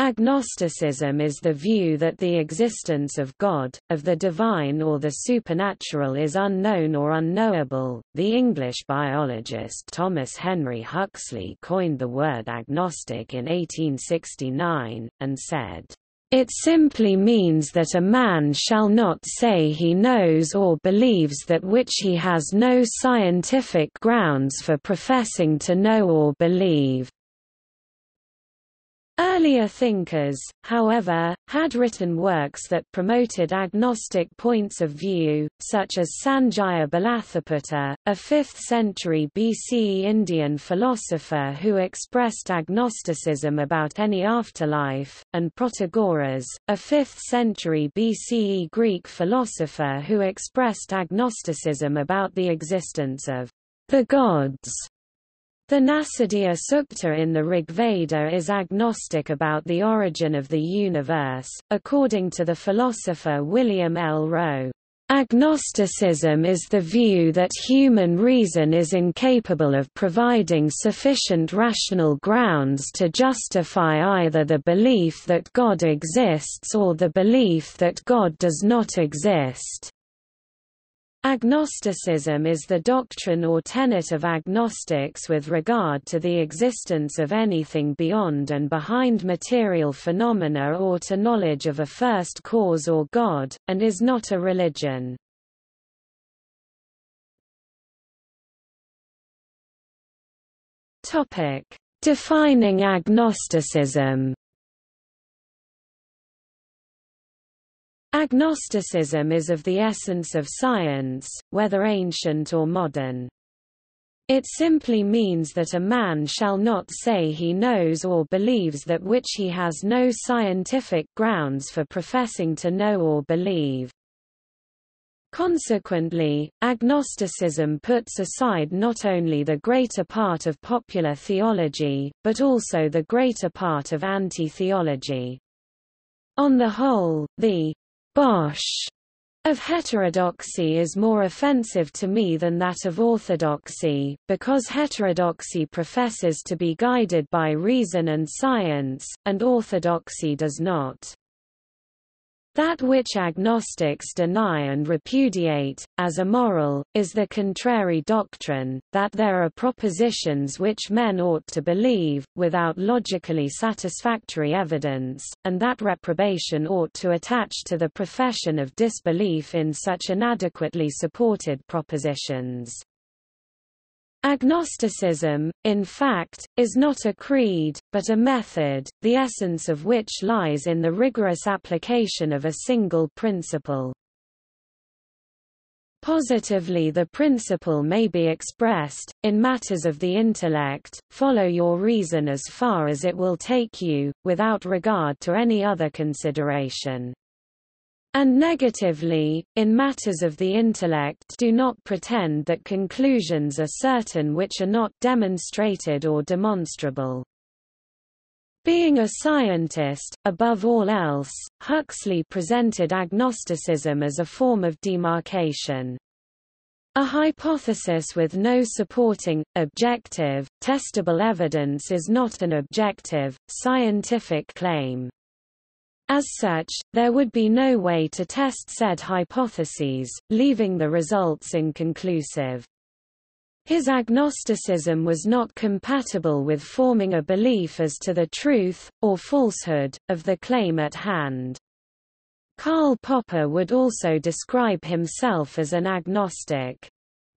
Agnosticism is the view that the existence of God, of the divine or the supernatural is unknown or unknowable. The English biologist Thomas Henry Huxley coined the word agnostic in 1869, and said, It simply means that a man shall not say he knows or believes that which he has no scientific grounds for professing to know or believe. Earlier thinkers, however, had written works that promoted agnostic points of view, such as Sanjaya Belatthaputta, a 5th century BCE Indian philosopher who expressed agnosticism about any afterlife, and Protagoras, a 5th century BCE Greek philosopher who expressed agnosticism about the existence of the gods the Nasadiya Sukta in the Rig Veda is agnostic about the origin of the universe, according to the philosopher William L. Rowe. Agnosticism is the view that human reason is incapable of providing sufficient rational grounds to justify either the belief that God exists or the belief that God does not exist. Agnosticism is the doctrine or tenet of agnostics with regard to the existence of anything beyond and behind material phenomena or to knowledge of a first cause or God, and is not a religion. Defining agnosticism Agnosticism is of the essence of science, whether ancient or modern. It simply means that a man shall not say he knows or believes that which he has no scientific grounds for professing to know or believe. Consequently, agnosticism puts aside not only the greater part of popular theology, but also the greater part of anti-theology. On the whole, the Bosh of heterodoxy is more offensive to me than that of orthodoxy, because heterodoxy professes to be guided by reason and science, and orthodoxy does not. That which agnostics deny and repudiate, as immoral, is the contrary doctrine, that there are propositions which men ought to believe, without logically satisfactory evidence, and that reprobation ought to attach to the profession of disbelief in such inadequately supported propositions. Agnosticism, in fact, is not a creed, but a method, the essence of which lies in the rigorous application of a single principle. Positively the principle may be expressed, in matters of the intellect, follow your reason as far as it will take you, without regard to any other consideration. And negatively, in matters of the intellect do not pretend that conclusions are certain which are not demonstrated or demonstrable. Being a scientist, above all else, Huxley presented agnosticism as a form of demarcation. A hypothesis with no supporting, objective, testable evidence is not an objective, scientific claim. As such, there would be no way to test said hypotheses, leaving the results inconclusive. His agnosticism was not compatible with forming a belief as to the truth, or falsehood, of the claim at hand. Karl Popper would also describe himself as an agnostic.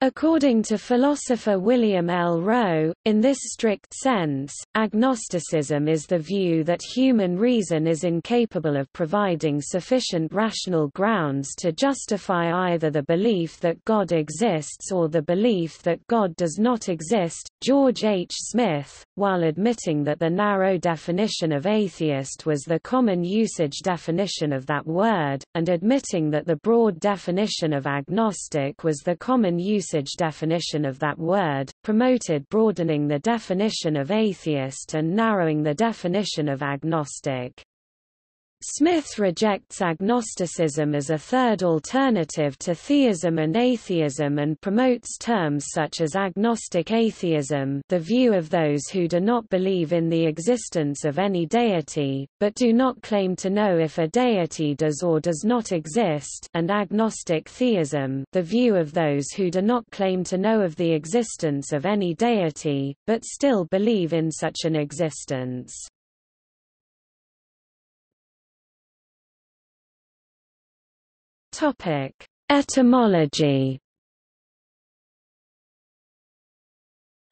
According to philosopher William L. Rowe, in this strict sense, agnosticism is the view that human reason is incapable of providing sufficient rational grounds to justify either the belief that God exists or the belief that God does not exist. George H. Smith, while admitting that the narrow definition of atheist was the common usage definition of that word, and admitting that the broad definition of agnostic was the common usage usage definition of that word, promoted broadening the definition of atheist and narrowing the definition of agnostic. Smith rejects agnosticism as a third alternative to theism and atheism and promotes terms such as agnostic atheism the view of those who do not believe in the existence of any deity, but do not claim to know if a deity does or does not exist and agnostic theism the view of those who do not claim to know of the existence of any deity, but still believe in such an existence. Topic: Etymology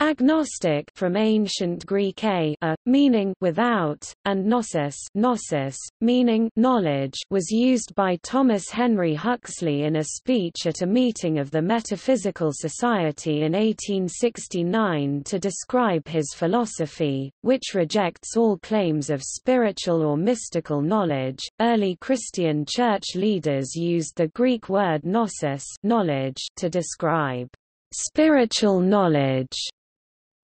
Agnostic from ancient Greek a, a meaning without, and gnosis, gnosis meaning knowledge was used by Thomas Henry Huxley in a speech at a meeting of the Metaphysical Society in 1869 to describe his philosophy, which rejects all claims of spiritual or mystical knowledge. Early Christian church leaders used the Greek word gnosis knowledge to describe spiritual knowledge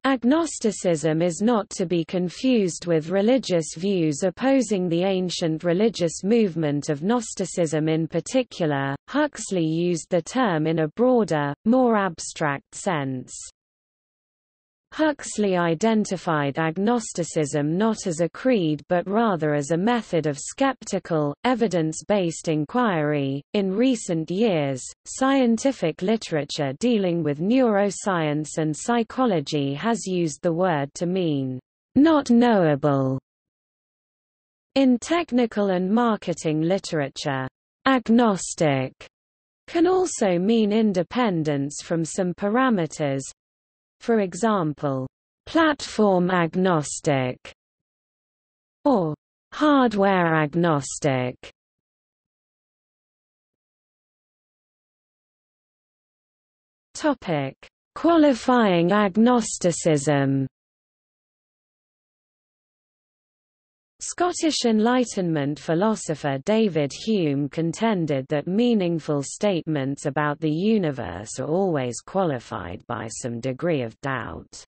Agnosticism is not to be confused with religious views opposing the ancient religious movement of Gnosticism in particular. Huxley used the term in a broader, more abstract sense. Huxley identified agnosticism not as a creed but rather as a method of skeptical, evidence-based inquiry. In recent years, scientific literature dealing with neuroscience and psychology has used the word to mean not knowable. In technical and marketing literature, agnostic can also mean independence from some parameters, for example, platform agnostic or hardware agnostic. Topic: Qualifying agnosticism. Scottish Enlightenment philosopher David Hume contended that meaningful statements about the universe are always qualified by some degree of doubt.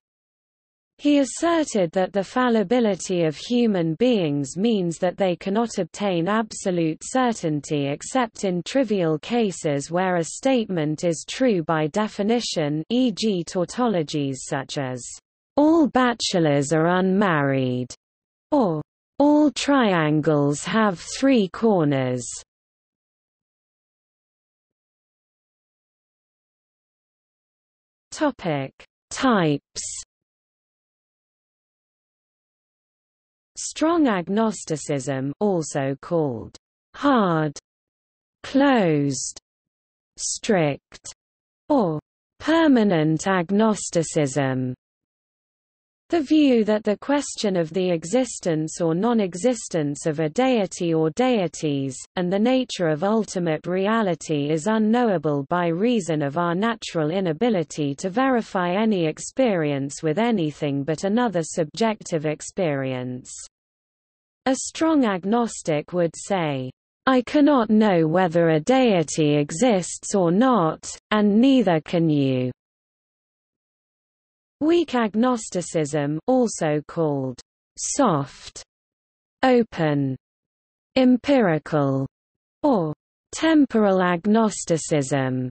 He asserted that the fallibility of human beings means that they cannot obtain absolute certainty except in trivial cases where a statement is true by definition e.g. tautologies such as, "...all bachelors are unmarried", or all triangles have three corners. Topic: Types. Strong agnosticism, also called hard, closed, strict, or permanent agnosticism the view that the question of the existence or non-existence of a deity or deities, and the nature of ultimate reality is unknowable by reason of our natural inability to verify any experience with anything but another subjective experience. A strong agnostic would say, I cannot know whether a deity exists or not, and neither can you. Weak agnosticism also called soft, open, empirical, or temporal agnosticism.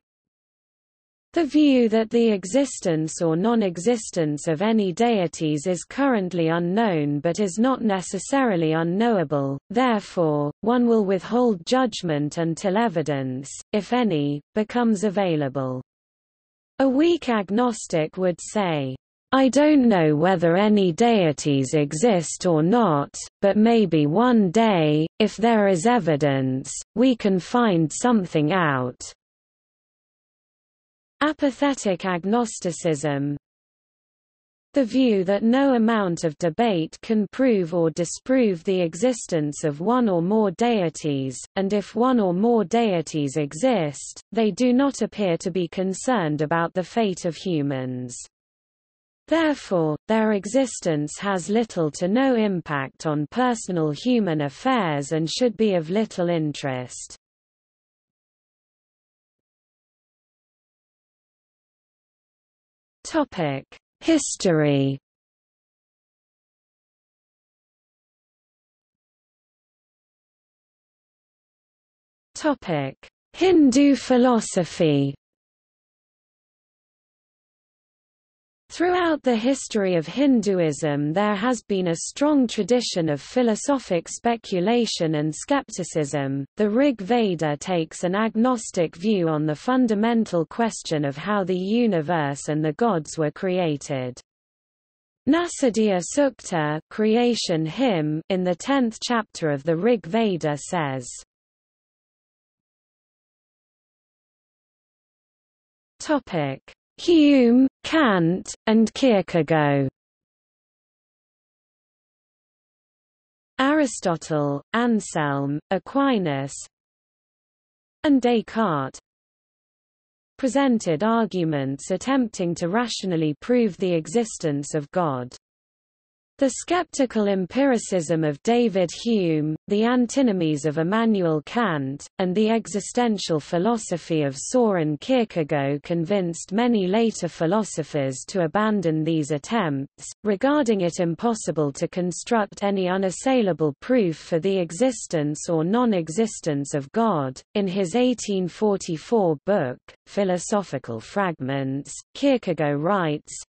The view that the existence or non-existence of any deities is currently unknown but is not necessarily unknowable, therefore, one will withhold judgment until evidence, if any, becomes available. A weak agnostic would say, I don't know whether any deities exist or not, but maybe one day, if there is evidence, we can find something out. Apathetic agnosticism the view that no amount of debate can prove or disprove the existence of one or more deities, and if one or more deities exist, they do not appear to be concerned about the fate of humans. Therefore, their existence has little to no impact on personal human affairs and should be of little interest. Topic: History. Hindu philosophy. Throughout the history of Hinduism there has been a strong tradition of philosophic speculation and skepticism. The Rig Veda takes an agnostic view on the fundamental question of how the universe and the gods were created. Nasadiya Sukta creation hymn in the 10th chapter of the Rig Veda says, Topic Hume, Kant, and Kierkegaard Aristotle, Anselm, Aquinas and Descartes presented arguments attempting to rationally prove the existence of God. The skeptical empiricism of David Hume, the antinomies of Immanuel Kant, and the existential philosophy of Soren Kierkegaard convinced many later philosophers to abandon these attempts, regarding it impossible to construct any unassailable proof for the existence or non-existence of God. In his 1844 book, Philosophical Fragments, Kierkegaard writes,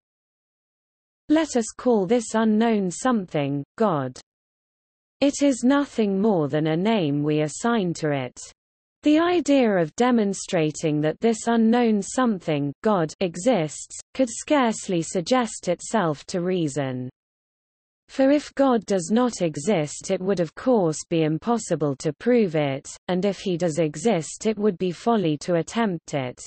let us call this unknown something, God. It is nothing more than a name we assign to it. The idea of demonstrating that this unknown something God exists, could scarcely suggest itself to reason. For if God does not exist it would of course be impossible to prove it, and if he does exist it would be folly to attempt it.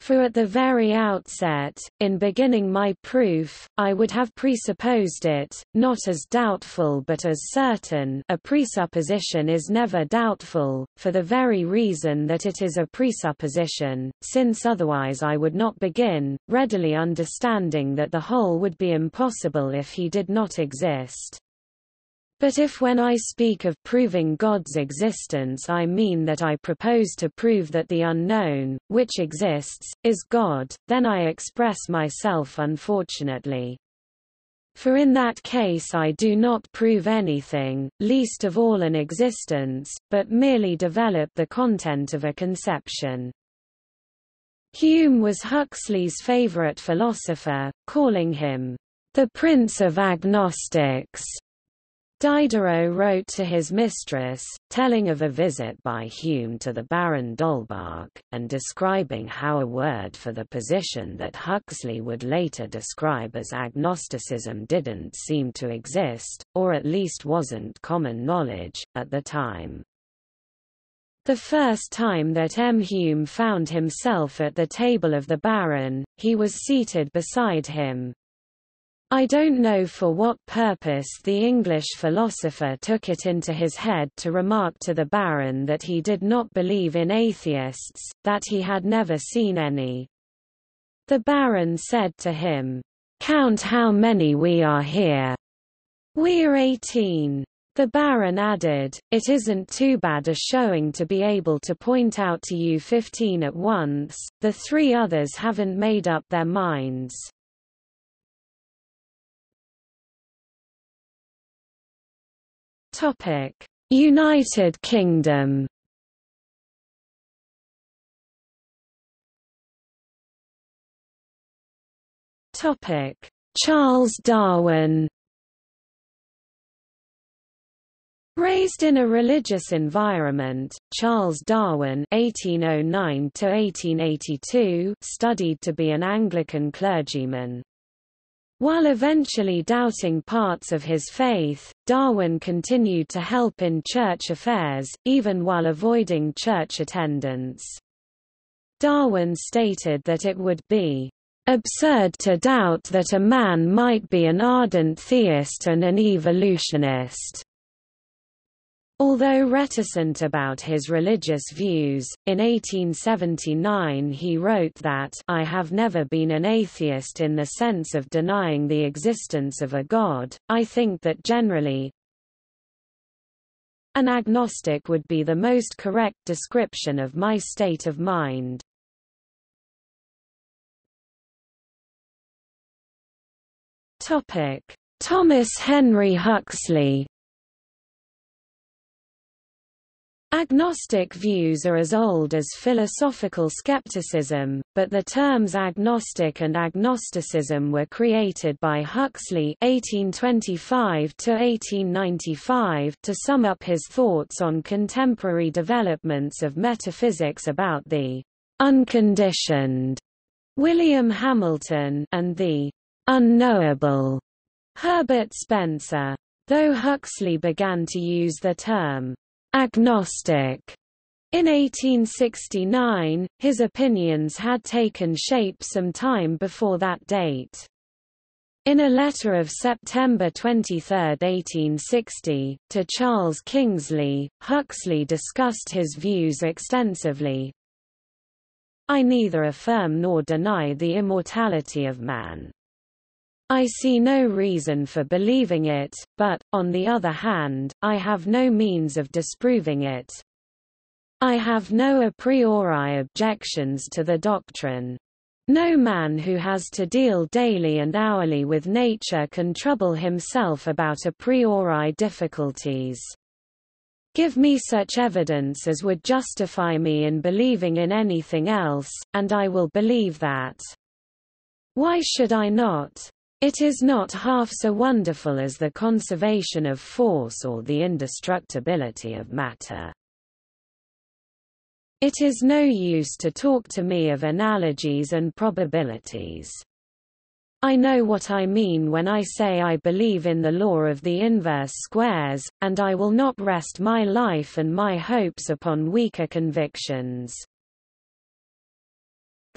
For at the very outset, in beginning my proof, I would have presupposed it, not as doubtful but as certain a presupposition is never doubtful, for the very reason that it is a presupposition, since otherwise I would not begin, readily understanding that the whole would be impossible if he did not exist. But if when I speak of proving God's existence I mean that I propose to prove that the unknown, which exists, is God, then I express myself unfortunately. For in that case I do not prove anything, least of all an existence, but merely develop the content of a conception. Hume was Huxley's favorite philosopher, calling him, the Prince of Agnostics. Diderot wrote to his mistress, telling of a visit by Hume to the Baron d'Holbach, and describing how a word for the position that Huxley would later describe as agnosticism didn't seem to exist, or at least wasn't common knowledge, at the time. The first time that M. Hume found himself at the table of the Baron, he was seated beside him, I don't know for what purpose the English philosopher took it into his head to remark to the Baron that he did not believe in atheists, that he had never seen any. The Baron said to him, Count how many we are here. We're eighteen. The Baron added, It isn't too bad a showing to be able to point out to you fifteen at once, the three others haven't made up their minds. Topic: United Kingdom. Topic: Charles Darwin. Raised in a religious environment, Charles Darwin (1809–1882) studied to be an Anglican clergyman. While eventually doubting parts of his faith, Darwin continued to help in church affairs, even while avoiding church attendance. Darwin stated that it would be absurd to doubt that a man might be an ardent theist and an evolutionist. Although reticent about his religious views, in 1879 he wrote that I have never been an atheist in the sense of denying the existence of a God, I think that generally, an agnostic would be the most correct description of my state of mind. Thomas Henry Huxley Agnostic views are as old as philosophical skepticism, but the terms agnostic and agnosticism were created by Huxley (1825–1895) to sum up his thoughts on contemporary developments of metaphysics about the unconditioned William Hamilton and the unknowable Herbert Spencer. Though Huxley began to use the term agnostic. In 1869, his opinions had taken shape some time before that date. In a letter of September 23, 1860, to Charles Kingsley, Huxley discussed his views extensively. I neither affirm nor deny the immortality of man. I see no reason for believing it, but, on the other hand, I have no means of disproving it. I have no a priori objections to the doctrine. No man who has to deal daily and hourly with nature can trouble himself about a priori difficulties. Give me such evidence as would justify me in believing in anything else, and I will believe that. Why should I not? It is not half so wonderful as the conservation of force or the indestructibility of matter. It is no use to talk to me of analogies and probabilities. I know what I mean when I say I believe in the law of the inverse squares, and I will not rest my life and my hopes upon weaker convictions.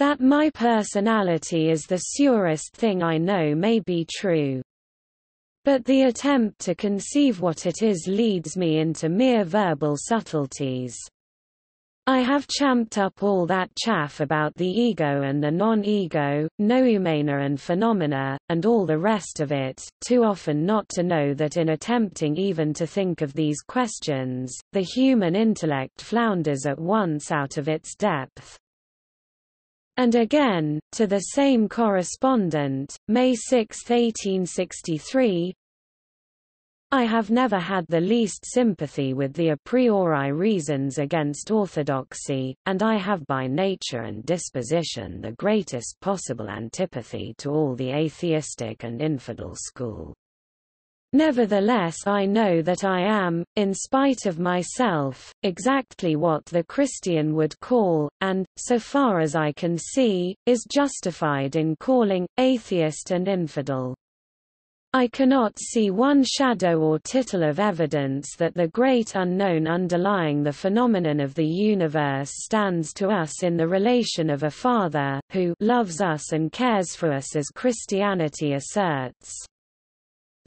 That my personality is the surest thing I know may be true. But the attempt to conceive what it is leads me into mere verbal subtleties. I have champed up all that chaff about the ego and the non-ego, noumena and phenomena, and all the rest of it, too often not to know that in attempting even to think of these questions, the human intellect flounders at once out of its depth. And again, to the same correspondent, May 6, 1863, I have never had the least sympathy with the a priori reasons against orthodoxy, and I have by nature and disposition the greatest possible antipathy to all the atheistic and infidel school. Nevertheless I know that I am, in spite of myself, exactly what the Christian would call, and, so far as I can see, is justified in calling, atheist and infidel. I cannot see one shadow or tittle of evidence that the great unknown underlying the phenomenon of the universe stands to us in the relation of a father, who loves us and cares for us as Christianity asserts.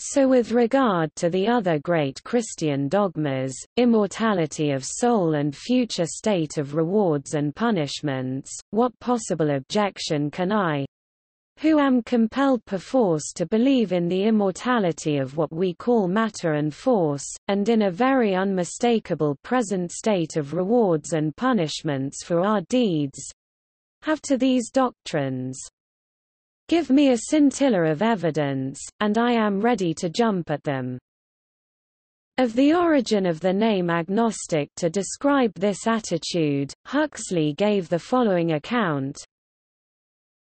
So with regard to the other great Christian dogmas, immortality of soul and future state of rewards and punishments, what possible objection can I, who am compelled perforce to believe in the immortality of what we call matter and force, and in a very unmistakable present state of rewards and punishments for our deeds, have to these doctrines. Give me a scintilla of evidence, and I am ready to jump at them. Of the origin of the name agnostic to describe this attitude, Huxley gave the following account,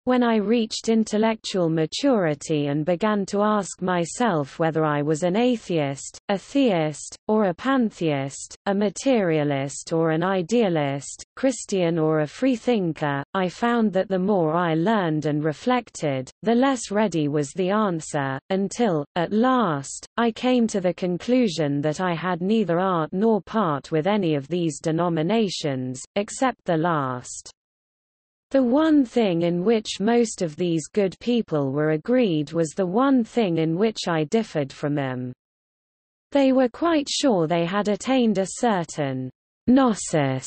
when I reached intellectual maturity and began to ask myself whether I was an atheist, a theist, or a pantheist, a materialist or an idealist, Christian or a freethinker, I found that the more I learned and reflected, the less ready was the answer, until, at last, I came to the conclusion that I had neither art nor part with any of these denominations, except the last. The one thing in which most of these good people were agreed was the one thing in which I differed from them. They were quite sure they had attained a certain gnosis,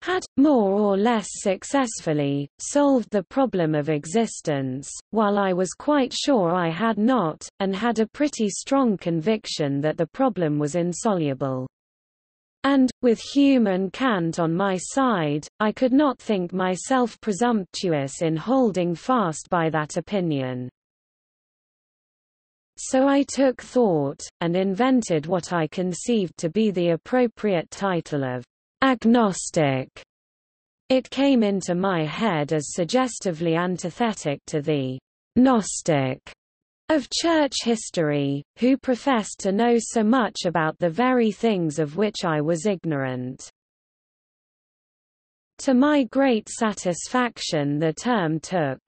had, more or less successfully, solved the problem of existence, while I was quite sure I had not, and had a pretty strong conviction that the problem was insoluble. And, with Hume and Kant on my side, I could not think myself presumptuous in holding fast by that opinion. So I took thought, and invented what I conceived to be the appropriate title of agnostic. It came into my head as suggestively antithetic to the Gnostic of church history, who professed to know so much about the very things of which I was ignorant. To my great satisfaction the term took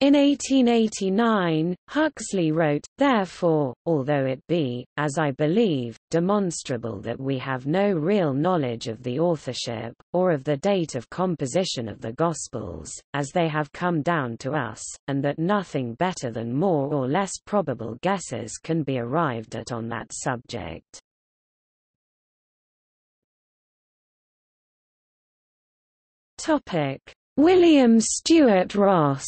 in 1889, Huxley wrote, Therefore, although it be, as I believe, demonstrable that we have no real knowledge of the authorship, or of the date of composition of the Gospels, as they have come down to us, and that nothing better than more or less probable guesses can be arrived at on that subject. William Stewart Ross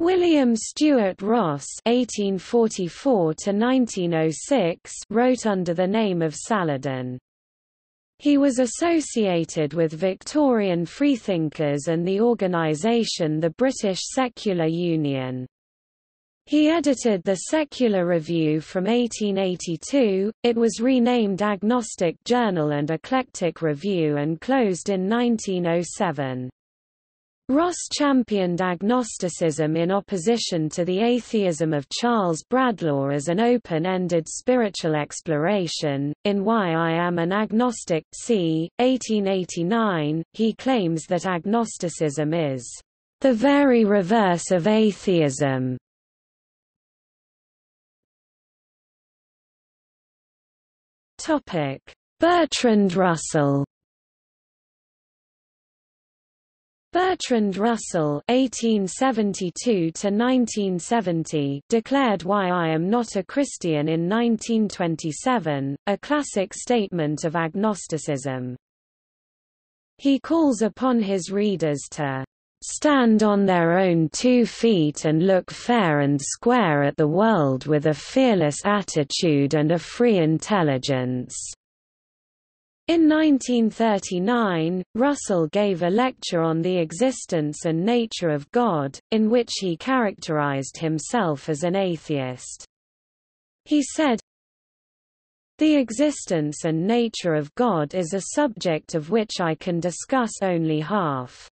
William Stewart Ross (1844–1906) wrote under the name of Saladin. He was associated with Victorian freethinkers and the organisation the British Secular Union. He edited the Secular Review from 1882, it was renamed Agnostic Journal and Eclectic Review and closed in 1907. Ross championed agnosticism in opposition to the atheism of Charles Bradlaugh as an open-ended spiritual exploration. In Why I Am an Agnostic, c. 1889, he claims that agnosticism is the very reverse of atheism. Topic: Bertrand Russell Bertrand Russell (1872–1970) declared "Why I Am Not a Christian" in 1927, a classic statement of agnosticism. He calls upon his readers to stand on their own two feet and look fair and square at the world with a fearless attitude and a free intelligence." In 1939, Russell gave a lecture on the existence and nature of God, in which he characterized himself as an atheist. He said, The existence and nature of God is a subject of which I can discuss only half.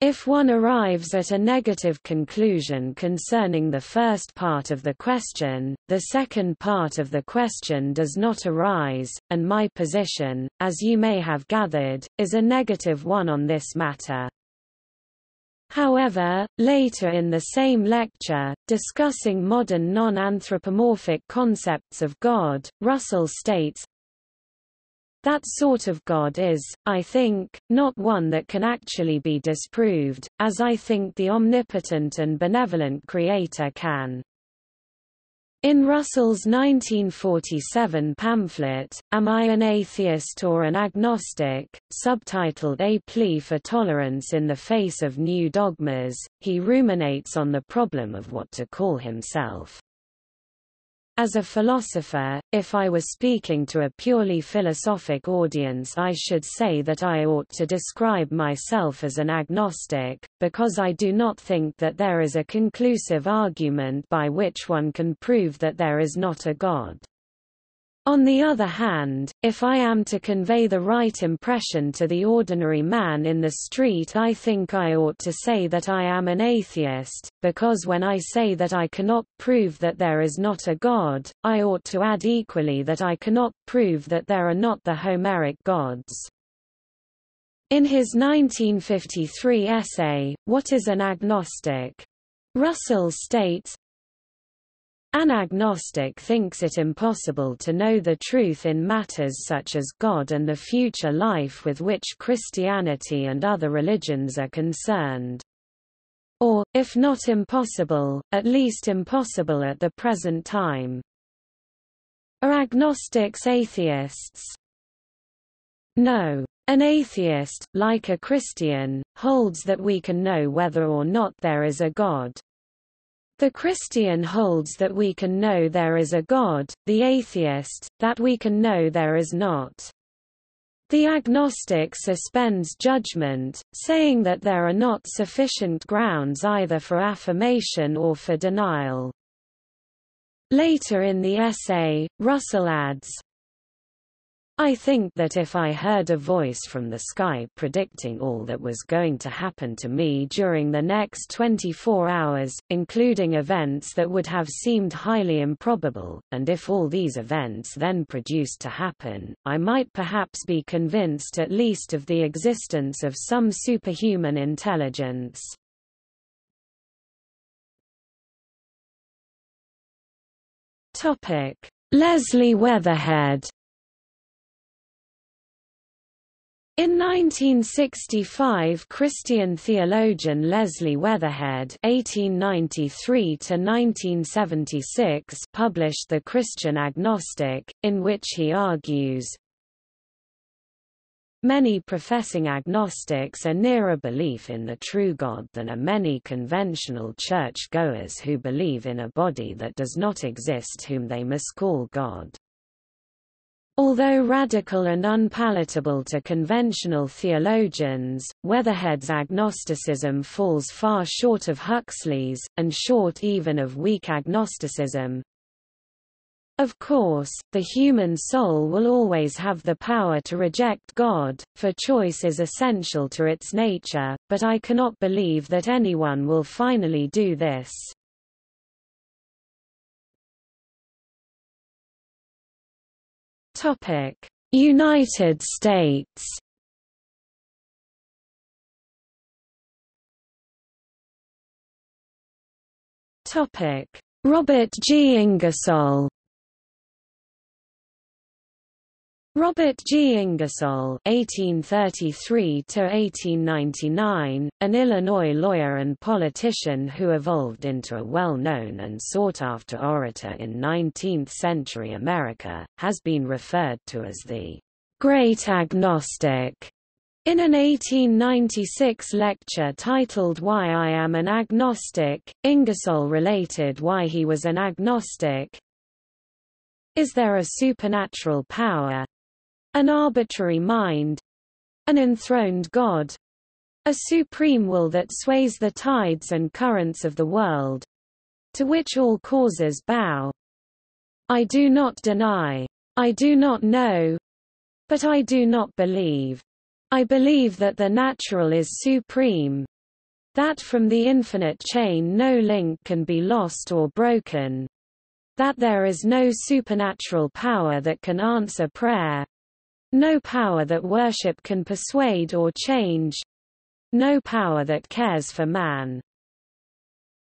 If one arrives at a negative conclusion concerning the first part of the question, the second part of the question does not arise, and my position, as you may have gathered, is a negative one on this matter. However, later in the same lecture, discussing modern non-anthropomorphic concepts of God, Russell states, that sort of God is, I think, not one that can actually be disproved, as I think the omnipotent and benevolent Creator can. In Russell's 1947 pamphlet, Am I an Atheist or an Agnostic?, subtitled A Plea for Tolerance in the Face of New Dogmas, he ruminates on the problem of what to call himself. As a philosopher, if I were speaking to a purely philosophic audience I should say that I ought to describe myself as an agnostic, because I do not think that there is a conclusive argument by which one can prove that there is not a God. On the other hand, if I am to convey the right impression to the ordinary man in the street I think I ought to say that I am an atheist, because when I say that I cannot prove that there is not a God, I ought to add equally that I cannot prove that there are not the Homeric gods. In his 1953 essay, What is an Agnostic? Russell states, an agnostic thinks it impossible to know the truth in matters such as God and the future life with which Christianity and other religions are concerned. Or, if not impossible, at least impossible at the present time. Are agnostics atheists? No. An atheist, like a Christian, holds that we can know whether or not there is a God. The Christian holds that we can know there is a God, the atheist, that we can know there is not. The agnostic suspends judgment, saying that there are not sufficient grounds either for affirmation or for denial. Later in the essay, Russell adds, I think that if I heard a voice from the sky predicting all that was going to happen to me during the next 24 hours, including events that would have seemed highly improbable, and if all these events then produced to happen, I might perhaps be convinced at least of the existence of some superhuman intelligence. Leslie Weatherhead In 1965 Christian theologian Leslie Weatherhead (1893–1976) published *The Christian Agnostic*, in which he argues, Many professing agnostics are nearer belief in the true God than are many conventional church-goers who believe in a body that does not exist whom they must call God. Although radical and unpalatable to conventional theologians, Weatherhead's agnosticism falls far short of Huxley's, and short even of weak agnosticism. Of course, the human soul will always have the power to reject God, for choice is essential to its nature, but I cannot believe that anyone will finally do this. United States. Topic: Robert G. Ingersoll Robert G. Ingersoll (1833–1899), an Illinois lawyer and politician who evolved into a well-known and sought-after orator in 19th-century America, has been referred to as the "Great Agnostic." In an 1896 lecture titled Why I Am an Agnostic, Ingersoll related why he was an agnostic. Is there a supernatural power, an arbitrary mind, an enthroned God, a supreme will that sways the tides and currents of the world, to which all causes bow. I do not deny. I do not know. But I do not believe. I believe that the natural is supreme, that from the infinite chain no link can be lost or broken, that there is no supernatural power that can answer prayer, no power that worship can persuade or change. No power that cares for man.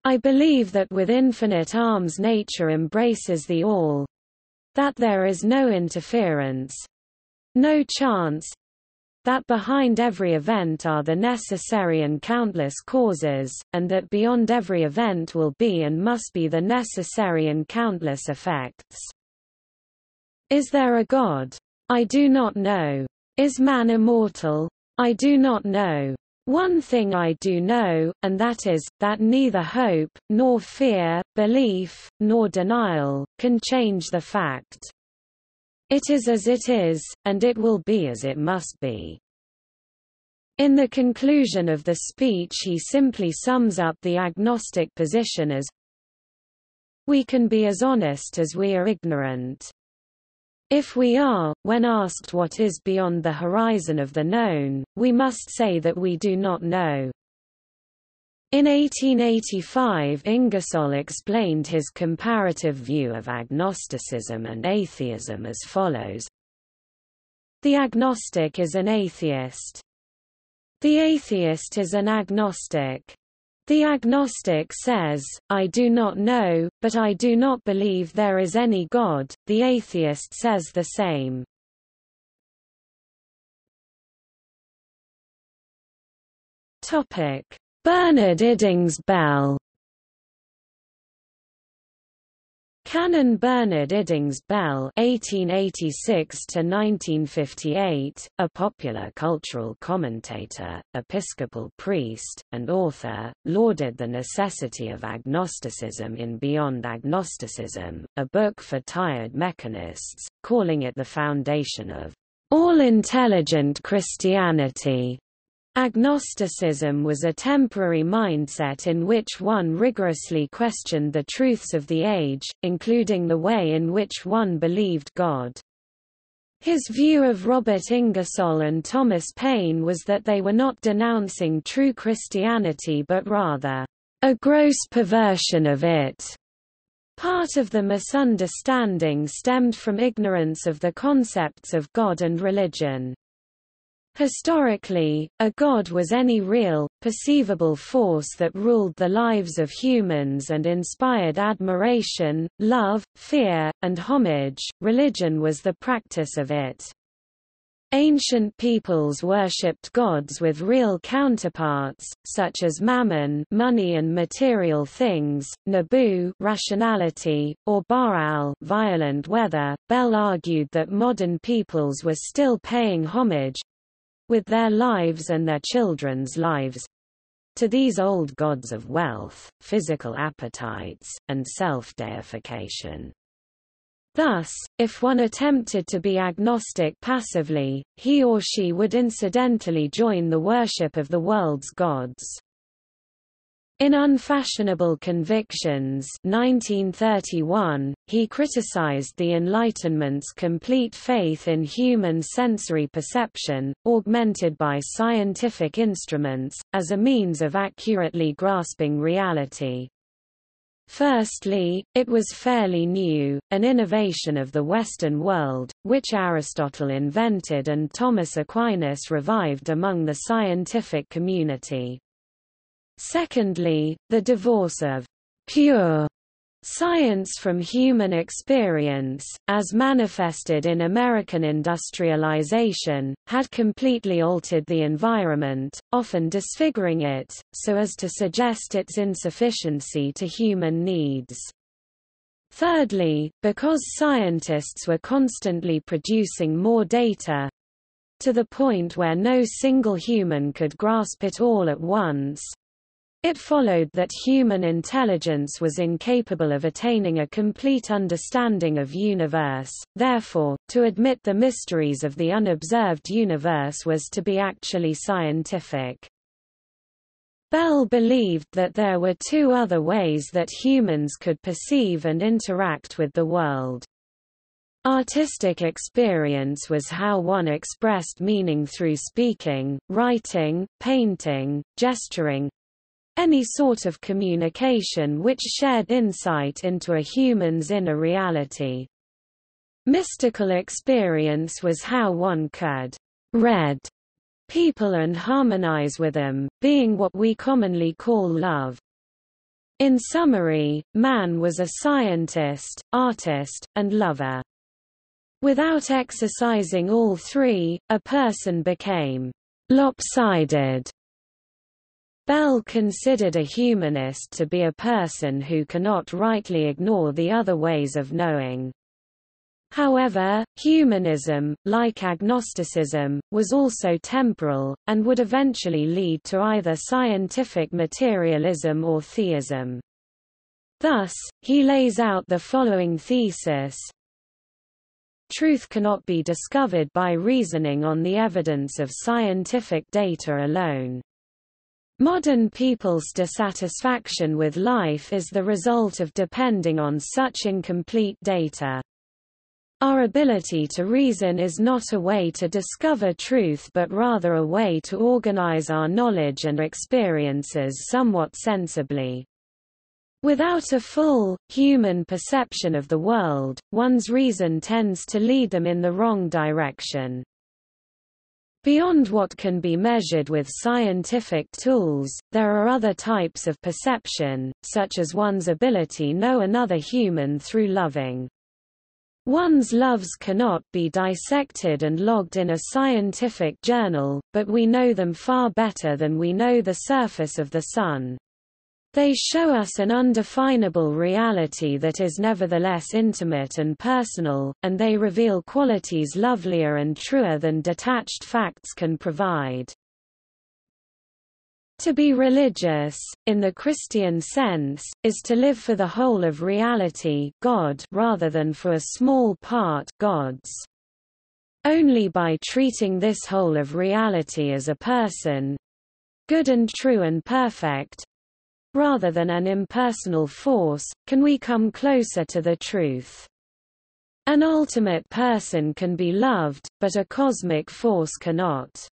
I believe that with infinite arms nature embraces the all. That there is no interference. No chance. That behind every event are the necessary and countless causes, and that beyond every event will be and must be the necessary and countless effects. Is there a God? I do not know. Is man immortal? I do not know. One thing I do know, and that is, that neither hope, nor fear, belief, nor denial, can change the fact. It is as it is, and it will be as it must be. In the conclusion of the speech he simply sums up the agnostic position as We can be as honest as we are ignorant. If we are, when asked what is beyond the horizon of the known, we must say that we do not know. In 1885 Ingersoll explained his comparative view of agnosticism and atheism as follows. The agnostic is an atheist. The atheist is an agnostic. The agnostic says, I do not know, but I do not believe there is any God, the atheist says the same. Bernard Iddings Bell Canon Bernard Iddings Bell (1886–1958), a popular cultural commentator, episcopal priest, and author, lauded the necessity of agnosticism in Beyond Agnosticism, a book for tired mechanists, calling it the foundation of all-intelligent Christianity. Agnosticism was a temporary mindset in which one rigorously questioned the truths of the age, including the way in which one believed God. His view of Robert Ingersoll and Thomas Paine was that they were not denouncing true Christianity but rather, a gross perversion of it. Part of the misunderstanding stemmed from ignorance of the concepts of God and religion. Historically, a god was any real, perceivable force that ruled the lives of humans and inspired admiration, love, fear, and homage. Religion was the practice of it. Ancient peoples worshipped gods with real counterparts, such as Mammon money and material things, Nabu rationality, or Baal violent weather. Bell argued that modern peoples were still paying homage, with their lives and their children's lives to these old gods of wealth, physical appetites, and self-deification. Thus, if one attempted to be agnostic passively, he or she would incidentally join the worship of the world's gods. In Unfashionable Convictions 1931, he criticized the Enlightenment's complete faith in human sensory perception, augmented by scientific instruments, as a means of accurately grasping reality. Firstly, it was fairly new, an innovation of the Western world, which Aristotle invented and Thomas Aquinas revived among the scientific community. Secondly, the divorce of pure science from human experience, as manifested in American industrialization, had completely altered the environment, often disfiguring it, so as to suggest its insufficiency to human needs. Thirdly, because scientists were constantly producing more data, to the point where no single human could grasp it all at once, it followed that human intelligence was incapable of attaining a complete understanding of universe, therefore, to admit the mysteries of the unobserved universe was to be actually scientific. Bell believed that there were two other ways that humans could perceive and interact with the world. Artistic experience was how one expressed meaning through speaking, writing, painting, gesturing, any sort of communication which shared insight into a human's inner reality. Mystical experience was how one could read people and harmonize with them, being what we commonly call love. In summary, man was a scientist, artist, and lover. Without exercising all three, a person became lopsided Bell considered a humanist to be a person who cannot rightly ignore the other ways of knowing. However, humanism, like agnosticism, was also temporal, and would eventually lead to either scientific materialism or theism. Thus, he lays out the following thesis. Truth cannot be discovered by reasoning on the evidence of scientific data alone. Modern people's dissatisfaction with life is the result of depending on such incomplete data. Our ability to reason is not a way to discover truth but rather a way to organize our knowledge and experiences somewhat sensibly. Without a full, human perception of the world, one's reason tends to lead them in the wrong direction. Beyond what can be measured with scientific tools, there are other types of perception, such as one's ability to know another human through loving. One's loves cannot be dissected and logged in a scientific journal, but we know them far better than we know the surface of the Sun. They show us an undefinable reality that is nevertheless intimate and personal, and they reveal qualities lovelier and truer than detached facts can provide. To be religious, in the Christian sense, is to live for the whole of reality God rather than for a small part God's. Only by treating this whole of reality as a person, good and true and perfect, rather than an impersonal force, can we come closer to the truth. An ultimate person can be loved, but a cosmic force cannot.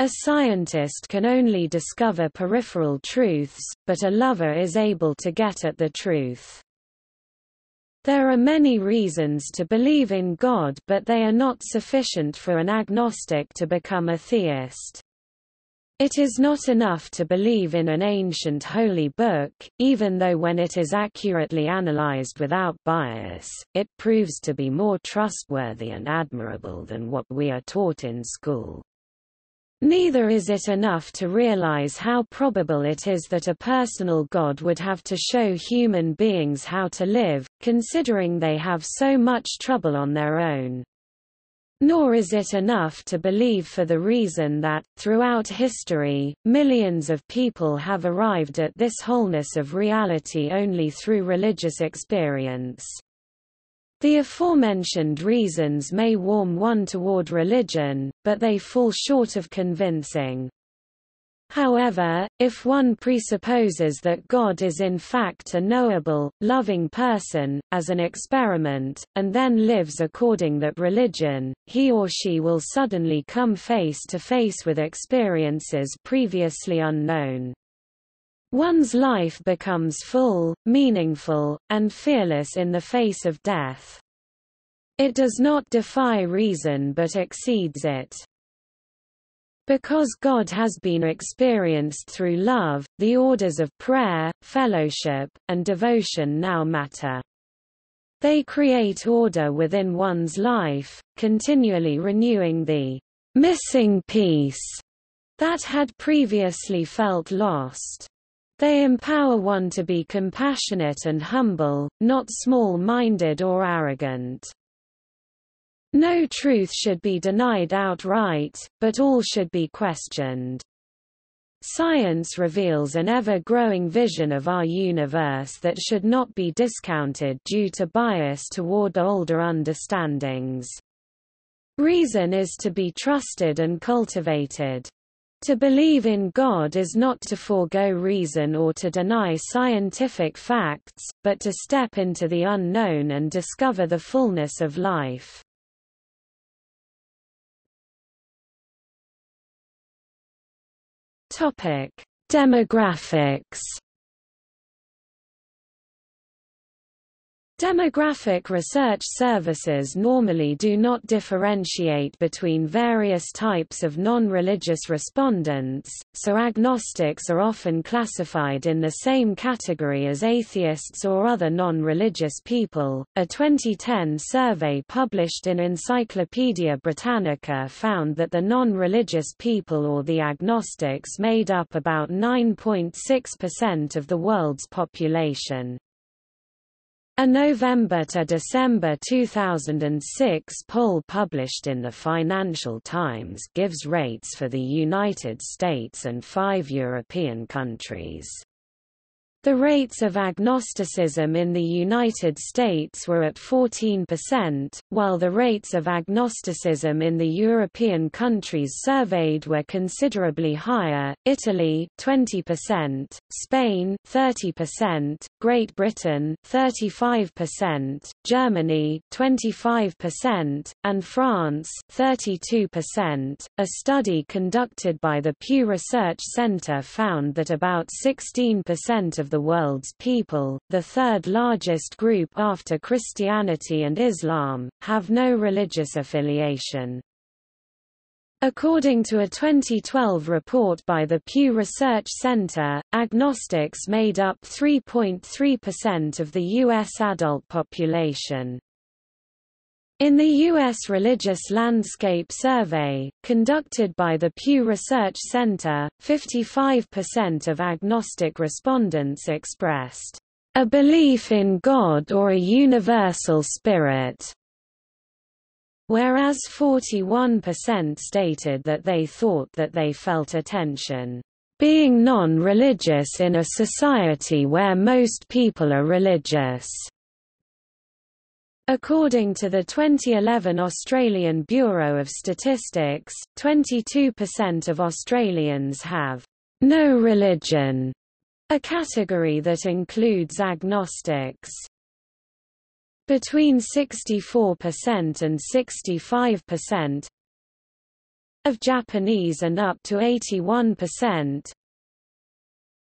A scientist can only discover peripheral truths, but a lover is able to get at the truth. There are many reasons to believe in God but they are not sufficient for an agnostic to become a theist. It is not enough to believe in an ancient holy book, even though when it is accurately analyzed without bias, it proves to be more trustworthy and admirable than what we are taught in school. Neither is it enough to realize how probable it is that a personal God would have to show human beings how to live, considering they have so much trouble on their own. Nor is it enough to believe for the reason that, throughout history, millions of people have arrived at this wholeness of reality only through religious experience. The aforementioned reasons may warm one toward religion, but they fall short of convincing. However, if one presupposes that God is in fact a knowable, loving person, as an experiment, and then lives according that religion, he or she will suddenly come face to face with experiences previously unknown. One's life becomes full, meaningful, and fearless in the face of death. It does not defy reason but exceeds it. Because God has been experienced through love, the orders of prayer, fellowship, and devotion now matter. They create order within one's life, continually renewing the missing piece that had previously felt lost. They empower one to be compassionate and humble, not small-minded or arrogant. No truth should be denied outright, but all should be questioned. Science reveals an ever-growing vision of our universe that should not be discounted due to bias toward older understandings. Reason is to be trusted and cultivated. To believe in God is not to forego reason or to deny scientific facts, but to step into the unknown and discover the fullness of life. Topic: Demographics Demographic research services normally do not differentiate between various types of non-religious respondents, so agnostics are often classified in the same category as atheists or other non-religious people. A 2010 survey published in Encyclopaedia Britannica found that the non-religious people or the agnostics made up about 9.6% of the world's population. A November to December 2006 poll published in the Financial Times gives rates for the United States and five European countries. The rates of agnosticism in the United States were at 14%, while the rates of agnosticism in the European countries surveyed were considerably higher, Italy 20%, Spain 30%, Great Britain 35%, Germany 25%, and France 32%. A study conducted by the Pew Research Center found that about 16% of the world's people, the third largest group after Christianity and Islam, have no religious affiliation. According to a 2012 report by the Pew Research Center, agnostics made up 3.3% of the U.S. adult population. In the U.S. Religious Landscape Survey, conducted by the Pew Research Center, 55% of agnostic respondents expressed a belief in God or a universal spirit, whereas 41% stated that they thought that they felt a tension, being non-religious in a society where most people are religious. According to the 2011 Australian Bureau of Statistics, 22% of Australians have no religion, a category that includes agnostics. Between 64% and 65% of Japanese and up to 81%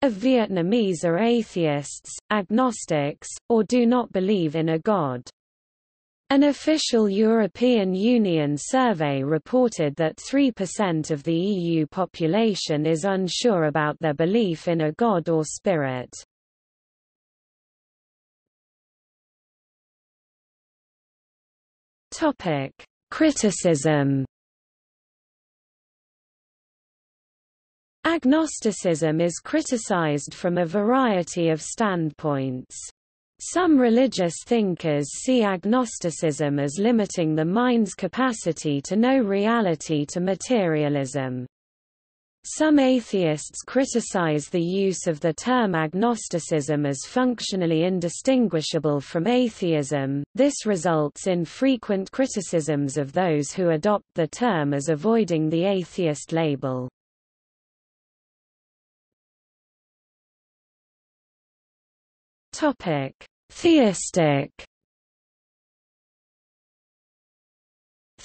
of Vietnamese are atheists, agnostics, or do not believe in a god. An official European Union survey reported that 3% of the EU population is unsure about their belief in a god or spirit. Topic: Criticism Agnosticism is criticized from a variety of standpoints. Some religious thinkers see agnosticism as limiting the mind's capacity to know reality to materialism. Some atheists criticize the use of the term agnosticism as functionally indistinguishable from atheism. This results in frequent criticisms of those who adopt the term as avoiding the atheist label. Topic: Theistic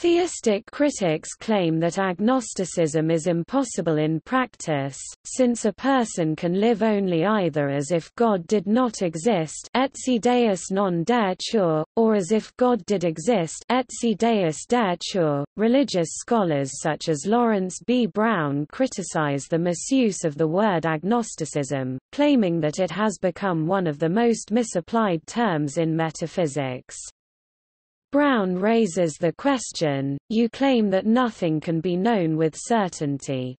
Theistic critics claim that agnosticism is impossible in practice, since a person can live only either as if God did not exist etsi deus non datur, or as if God did exist etsi deus datur. .Religious scholars such as Lawrence B. Brown criticize the misuse of the word agnosticism, claiming that it has become one of the most misapplied terms in metaphysics. Brown raises the question, you claim that nothing can be known with certainty.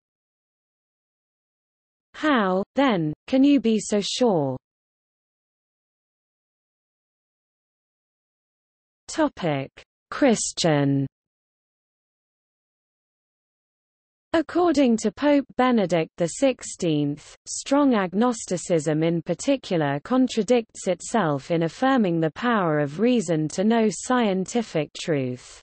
How, then, can you be so sure? Topic. Christian According to Pope Benedict XVI, strong agnosticism in particular contradicts itself in affirming the power of reason to know scientific truth.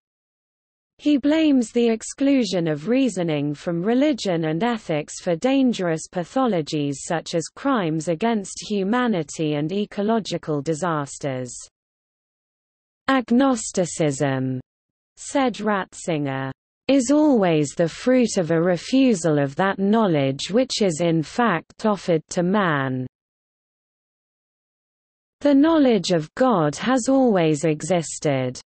He blames the exclusion of reasoning from religion and ethics for dangerous pathologies such as crimes against humanity and ecological disasters. Agnosticism, said Ratzinger, is always the fruit of a refusal of that knowledge which is in fact offered to man. The knowledge of God has always existed.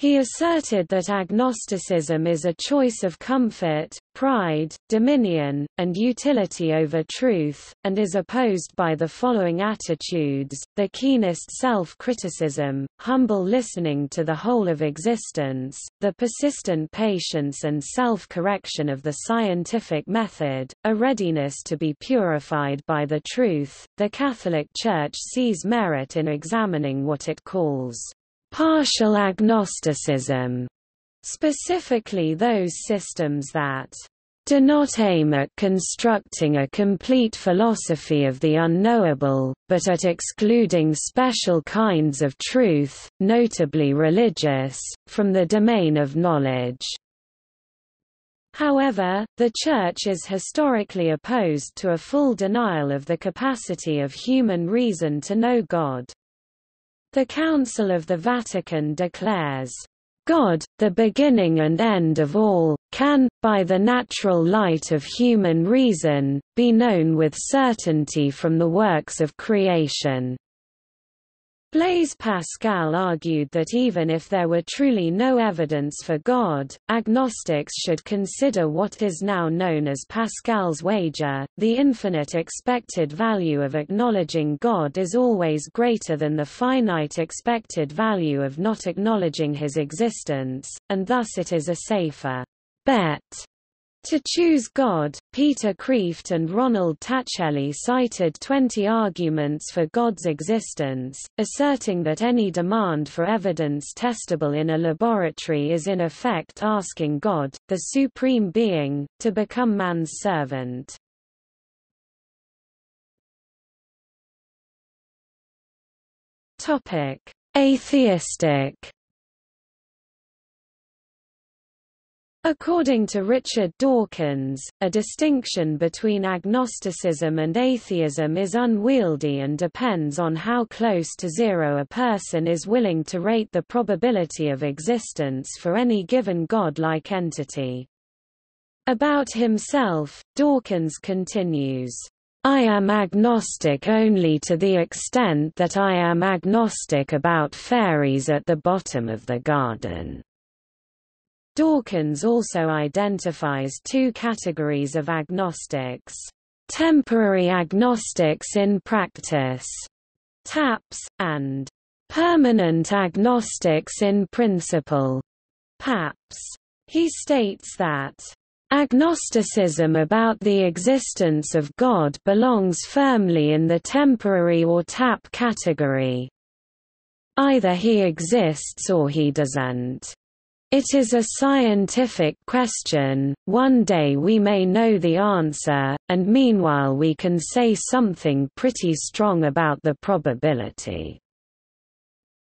He asserted that agnosticism is a choice of comfort, pride, dominion, and utility over truth, and is opposed by the following attitudes, the keenest self-criticism, humble listening to the whole of existence, the persistent patience and self-correction of the scientific method, a readiness to be purified by the truth. The Catholic Church sees merit in examining what it calls partial agnosticism, specifically those systems that do not aim at constructing a complete philosophy of the unknowable, but at excluding special kinds of truth, notably religious, from the domain of knowledge. However, the Church is historically opposed to a full denial of the capacity of human reason to know God. The Council of the Vatican declares, God, the beginning and end of all, can, by the natural light of human reason, be known with certainty from the works of creation. Blaise Pascal argued that even if there were truly no evidence for God, agnostics should consider what is now known as Pascal's wager, the infinite expected value of acknowledging God is always greater than the finite expected value of not acknowledging his existence, and thus it is a safer bet to choose God, Peter Kreeft and Ronald Tacelli cited 20 arguments for God's existence, asserting that any demand for evidence testable in a laboratory is in effect asking God, the Supreme Being, to become man's servant. atheistic. According to Richard Dawkins, a distinction between agnosticism and atheism is unwieldy and depends on how close to zero a person is willing to rate the probability of existence for any given godlike entity. About himself, Dawkins continues, I am agnostic only to the extent that I am agnostic about fairies at the bottom of the garden. Dawkins also identifies two categories of agnostics. Temporary agnostics in practice, TAPS, and permanent agnostics in principle, PAPS. He states that Agnosticism about the existence of God belongs firmly in the temporary or tap category. Either he exists or he doesn't. It is a scientific question, one day we may know the answer, and meanwhile we can say something pretty strong about the probability."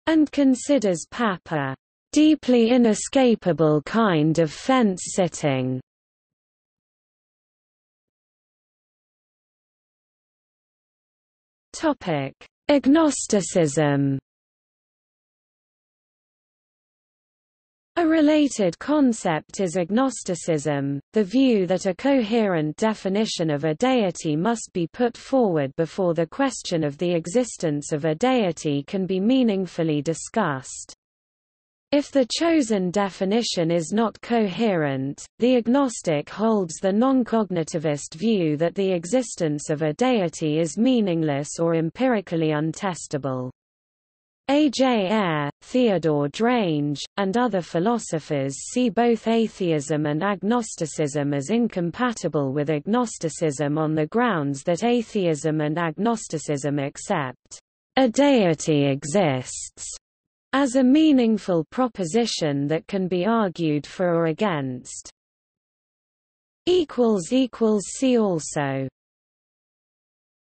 And considers Papa, "...deeply inescapable kind of fence-sitting." Ignosticism A related concept is ignosticism, the view that a coherent definition of a deity must be put forward before the question of the existence of a deity can be meaningfully discussed. If the chosen definition is not coherent, the ignostic holds the non-cognitivist view that the existence of a deity is meaningless or empirically untestable. A. J. Ayer, Theodore Drange, and other philosophers see both atheism and agnosticism as incompatible with ignosticism on the grounds that atheism and agnosticism accept a deity exists as a meaningful proposition that can be argued for or against. See also